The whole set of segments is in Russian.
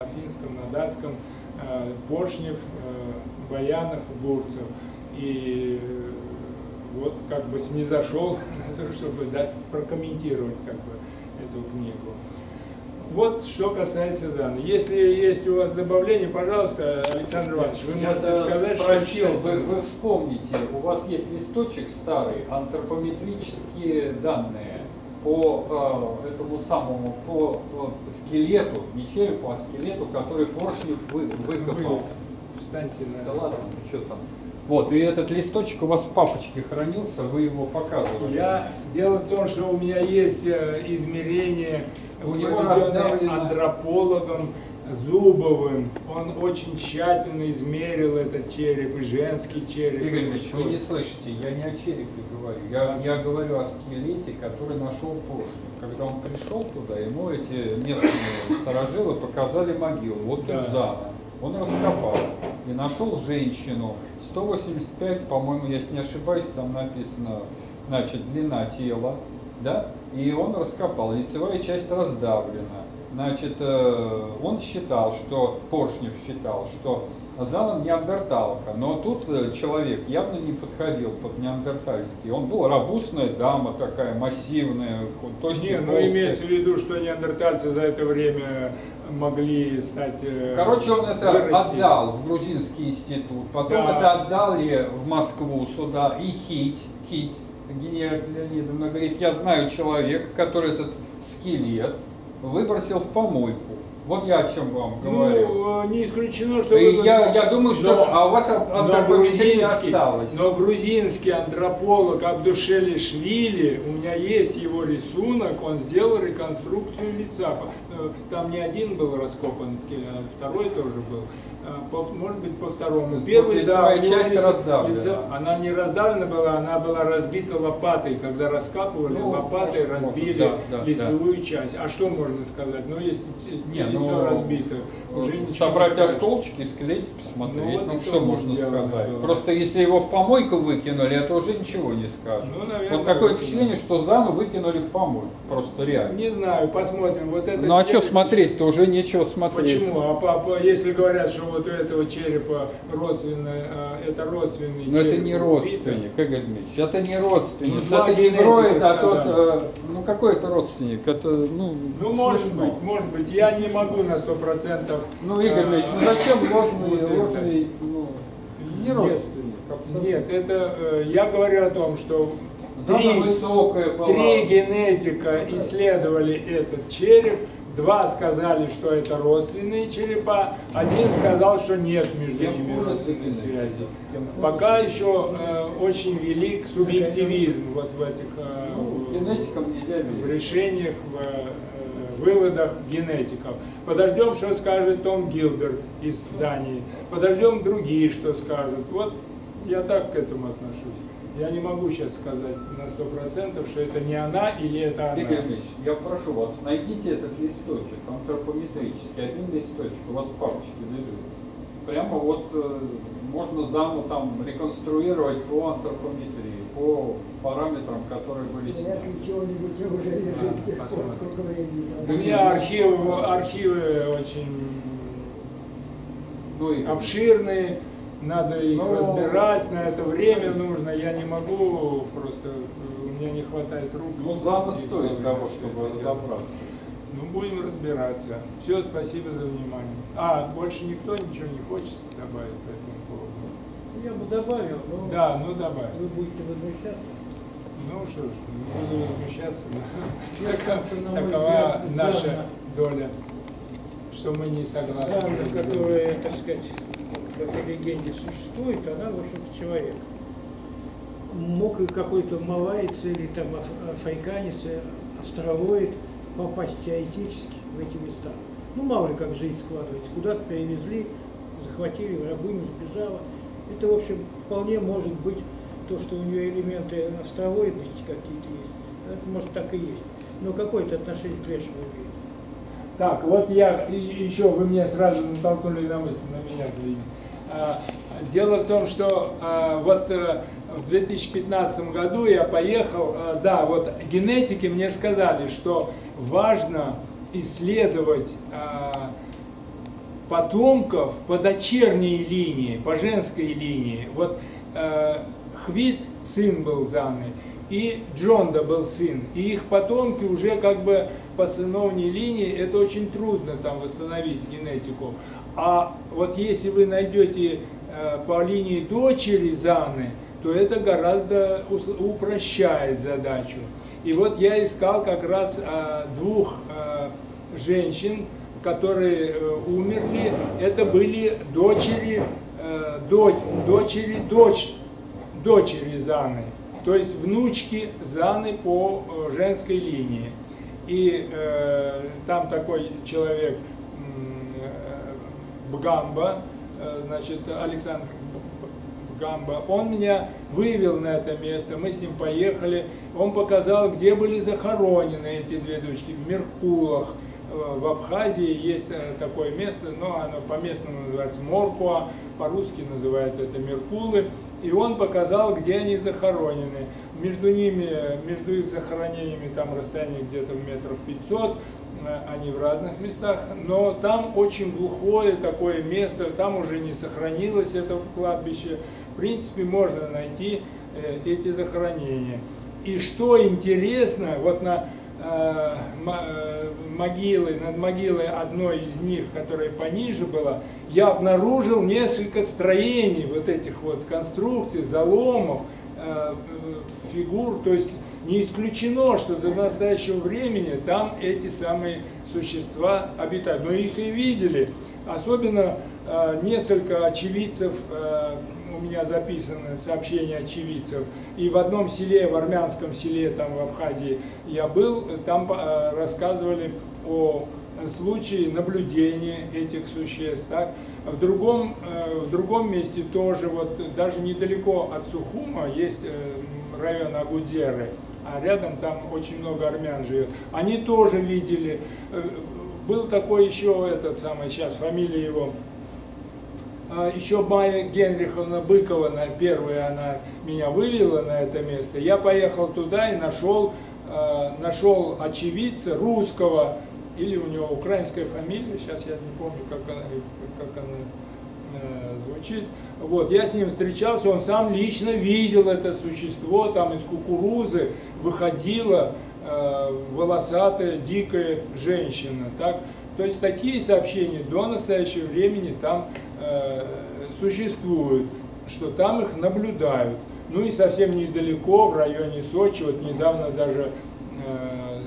на финском, на датском, э, Поршнев, э, Баянов, Бурцев. И э, вот как бы снизошел, чтобы да, прокомментировать как бы эту книгу. Вот что касается ЗАНа. Если есть у вас добавление, пожалуйста, Александр Иванович, вы Я можете сказать, спросил, что... вы, вы вспомните, у вас есть листочек старый, антропометрические данные по э, этому самому, по, по скелету, не черепу, а скелету, который Поршнев вы, выкопал. Вы встаньте на... Да ладно, ну что там. Вот, и этот листочек у вас в папочке хранился, вы его показывали. Я, дело в том, что у меня есть э, измерение, проведенное антропологом Зубовым. Он очень тщательно измерил этот череп, и женский череп. Игорь Ильич, вы не слышите, я не о черепе говорю, я, я говорю о скелете, который нашел Поршнев. Когда он пришел туда, ему эти местные сторожилы показали могилу, вот Да. тут заново. Он раскопал и нашел женщину, 185, по-моему, если не ошибаюсь, там написано, значит, длина тела, да, и он раскопал, лицевая часть раздавлена. Значит, э, он считал, что, Поршнев считал, что Залан неандерталка, но тут э, человек явно не подходил под неандертальский. Он был рабусная дама такая, массивная, то есть Не, ну имеется в виду, что неандертальцы за это время могли стать... э, Короче, он это вырасти. отдал в грузинский институт, потом Да. это отдали в Москву сюда, и Хить, Хить, Генерал Леонидовна говорит, я знаю человека, который этот скелет выбросил в помойку. Вот я о чем вам говорю. Ну, не исключено, что... И вы- я, я думаю, что Но- а у вас но антропометрия грузинский, осталась. но грузинский антрополог Абдушелишвили, у меня есть его рисунок, он сделал реконструкцию лица. Э, Там не один был раскопан скелет, а второй тоже был. Э, по- Может быть, по второму. Первый, да, часть лицо- раздавлена. лицо- она не раздавлена была, она была разбита лопатой. Когда раскапывали, Ну, лопатой может, разбили да, да, лицевую часть. А что можно сказать? Ну, если Не, лицо ну, разбито, уже не Собрать осколочки, склеить, посмотреть, Ну, ну, вот и что то можно сказать. было. Просто если его в помойку выкинули, это уже ничего не скажешь. Ну, наверное, вот такое выкинули. впечатление, что Зану выкинули в помойку, просто реально. Не знаю, посмотрим. Вот это Ну а что смотреть-то, уже нечего смотреть. Почему? А папа, если говорят, что вот у этого черепа родственный, а, это родственный Но это череп не убитый, родственник, Игорь Дмитриевич, это не родственник, Ну, это не героид, а тот, э, ну какой это родственник, это, ну, Ну, может смешно. быть, может быть. Я не могу на сто процентов. Ну, Игорь Ильич, ну зачем ложный, это. ложный, ну, не родственник, абсолютно. Нет, это э, я говорю о том, что три, три генетика исследовали этот череп, два сказали, что это родственные черепа, один сказал, что нет между ними родственной связи. Пока еще э, очень велик субъективизм вот в этих э, Ну, в- в решениях, в э, выводах генетиков. Подождем, что скажет Том Гилберт из Дании. Подождем другие, что скажут. Вот я так к этому отношусь. Я не могу сейчас сказать на сто процентов, что это не она или это она. Игорь Ильич, я прошу вас, найдите этот листочек, антропометрический, один листочек у вас в папочке лежит. Прямо вот э, можно зану там реконструировать по антропометрии, по параметрам, которые были Вряд сняты. чего-нибудь уже лежит с тех пор, сколько времени. У меня архивы, архивы очень Ну и обширные, надо их Ну, разбирать, на это время нужно, я не могу, просто э, у меня не хватает рук. ну, И стоит того, что чтобы разобраться. Ну, будем разбираться. Все, спасибо за внимание. А, больше никто ничего не хочет добавить по этому поводу? Я бы добавил, но Да, ну добавь. вы будете возмущаться. Ну что ж, не буду возмущаться. но Такова взгляд, наша доля, что мы не согласны. Другом. которая, так сказать, в этой легенде существует, она, в общем-то, человек. Мог и какой-то малаец или там аф- африканец, э, австралоид попасть теоретически в эти места. Ну, мало ли как жизнь складывается. Куда-то перевезли, захватили, рабыню сбежала. Это, в общем, вполне может быть то, что у нее элементы астралоидности какие-то есть. Это может так и есть. Но какое-то отношение к лешему имеет. Так, вот я и еще, вы меня сразу натолкнули на мысль, на меня, блин. А, Дело в том, что а, вот э, в 2015 году я поехал, да, вот генетики мне сказали, что важно исследовать потомков по дочерней линии, по женской линии. Вот э, Хвит сын был Заны, и Джонда был сын, и их потомки уже как бы по сыновней линии, это очень трудно там восстановить генетику. А вот если вы найдете э, по линии дочери Заны, то это гораздо упрощает задачу. И вот я искал как раз э, двух э, женщин, которые умерли, это были дочери, дочери, дочь, дочери Заны, то есть внучки Заны по э, женской линии. И э, там такой человек Бгамба, значит, Александр Гамба, он меня вывел на это место, мы с ним поехали, он показал, где были захоронены эти две дочки, в Меркулах, в Абхазии есть э, такое место, но оно по-местному называется Моркуа, по-русски называют это Меркулы, и он показал, где они захоронены. Между ними, между их захоронениями там расстояние где-то метров 500, э, они в разных местах, но там очень глухое такое место, там уже не сохранилось это кладбище. В принципе, можно найти э, эти захоронения. И что интересно, вот на могилы, над могилой одной из них, которая пониже была, я обнаружил несколько строений вот этих вот конструкций, заломов, э, фигур, то есть не исключено, что до настоящего времени там эти самые существа обитают. Но их и видели. Особенно несколько очевидцев у меня записаны сообщения очевидцев. И в одном селе, в армянском селе, там в Абхазии я был, там э, рассказывали о случае наблюдения этих существ. Так? В, другом, э, в другом месте тоже, вот даже недалеко от Сухума, есть э, район Агудеры, а рядом там очень много армян живет. Они тоже видели. Был такой еще этот самый, сейчас фамилия его еще Майя Генриховна Быкова, первая она меня вывела на это место. Я поехал туда и нашел, а, нашел очевидца русского, или у него украинская фамилия, сейчас я не помню, как она, как она э, звучит. Вот, я с ним встречался, он сам лично видел это существо, там из кукурузы выходила э, волосатая, дикая женщина. Так? То есть такие сообщения до настоящего времени там Э, существуют, что там их наблюдают. Ну и совсем недалеко, в районе Сочи, вот недавно даже э,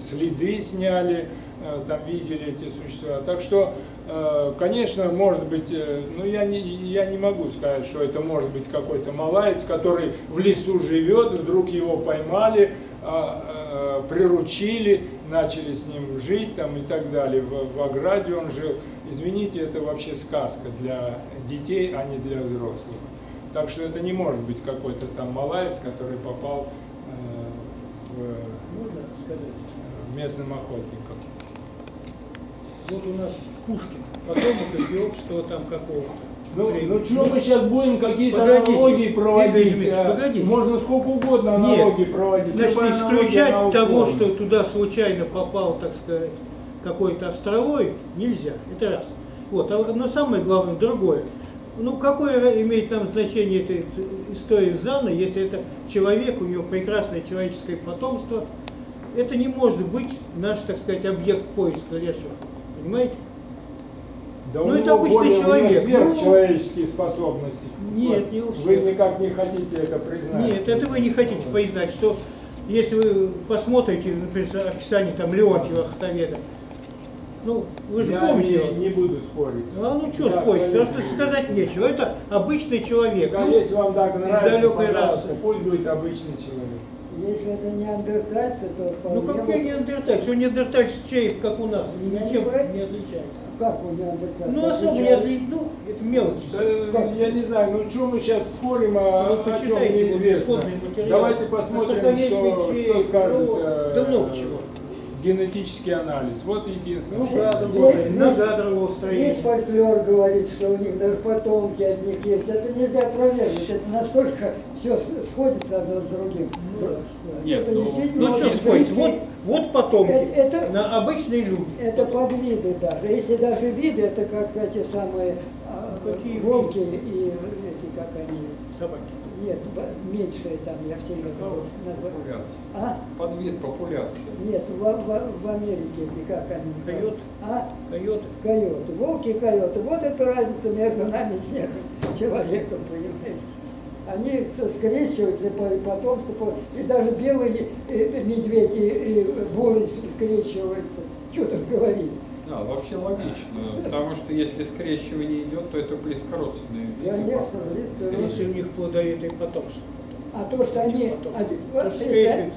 следы сняли, э, там видели эти существа. Так что, э, конечно, может быть, э, ну я не, я не могу сказать, что это может быть какой-то малаец, который в лесу живет, вдруг его поймали, э, приручили, начали с ним жить там и так далее. В, в ограде он жил. Извините, это вообще сказка для детей, а не для взрослых. Так что это не может быть какой-то там малаец, который попал э, в? Э, местным охотникам. Вот у нас Пушкин, потомок эфиопского там какого-то. Ну, ну что мы сейчас будем какие-то аналогии проводить? Игорь а, погодите. Можно сколько угодно аналогии Нет, проводить. Значит, исключать того, что туда случайно попал, так сказать, какой-то астероид, нельзя. Это раз. Вот. А но самое главное другое. Ну, какое имеет там значение эта история Зана, если это человек, у него прекрасное человеческое потомство, это не может быть наш, так сказать, объект поиска лешего. Понимаете? Да ну, это обычный человек. У него сверхчеловеческие ну, способности. Нет, вот. не у всех. Вы никак не хотите это признать. Нет, это вы не хотите признать, что если вы посмотрите, например, описание там Леонтьева Хатоведа, ну, вы же я помните. Не, не буду спорить. А ну что спорить? Потому что сказать нечего. Это обычный человек. Так, ну, если вам так нравится, далекой расы. пусть будет обычный человек. Если это неандертальцы, то Ну какой неандертальцы? Все неандертальцы череп, как у нас, ничем не отличается. Как у неандертальцев? Ну особо не отличается. Ну, это мелочь. Да, я не знаю, ну что мы сейчас спорим, а, ну, о чем неизвестно. Давайте посмотрим, что, что скажет ну, да много чего. Генетический анализ. Вот единственное. Ну, что- правда, Весь строить. фольклор говорит, что у них даже потомки от них есть. Это нельзя опровергнуть. Это настолько все сходится одно с другим. Ну. Нет, это ну, Ну что очень сходит? Вот, вот потомки. Это- это- На обычные люди. Это подвиды даже. Если даже виды, это как эти самые а, Какие волки и эти, как они, Собаки. Нет, меньшие там, я все время. Популяция. А? Подвид популяции. Нет, в, в- в Америке эти, как они называются? Койот. А? Койоты. Койоты. Волки и койоты. Вот это разница между нами и снегом, человеком, понимаете? Они скрещиваются по потомству, по- и даже белые э, медведи и буры скрещиваются. Что тут говорить? Да, вообще логично, потому что если скрещивание идет, то это близкородственные виды. Конечно, близко. Если у них плодовитое потомство. А то, что они, То, если-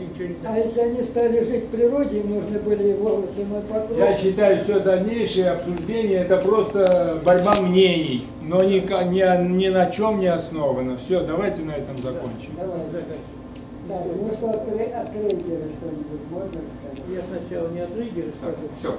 а если они стали жить в природе, им нужны были и волосы, мой покров. Я считаю, все дальнейшее обсуждение это просто борьба мнений, но ни, ни, ни на чем не основано. Все, давайте на этом закончим. Давай. Так, ну что, от, от Крейгера что-нибудь можно рассказать? Я сначала не от Ригера скажу. Все,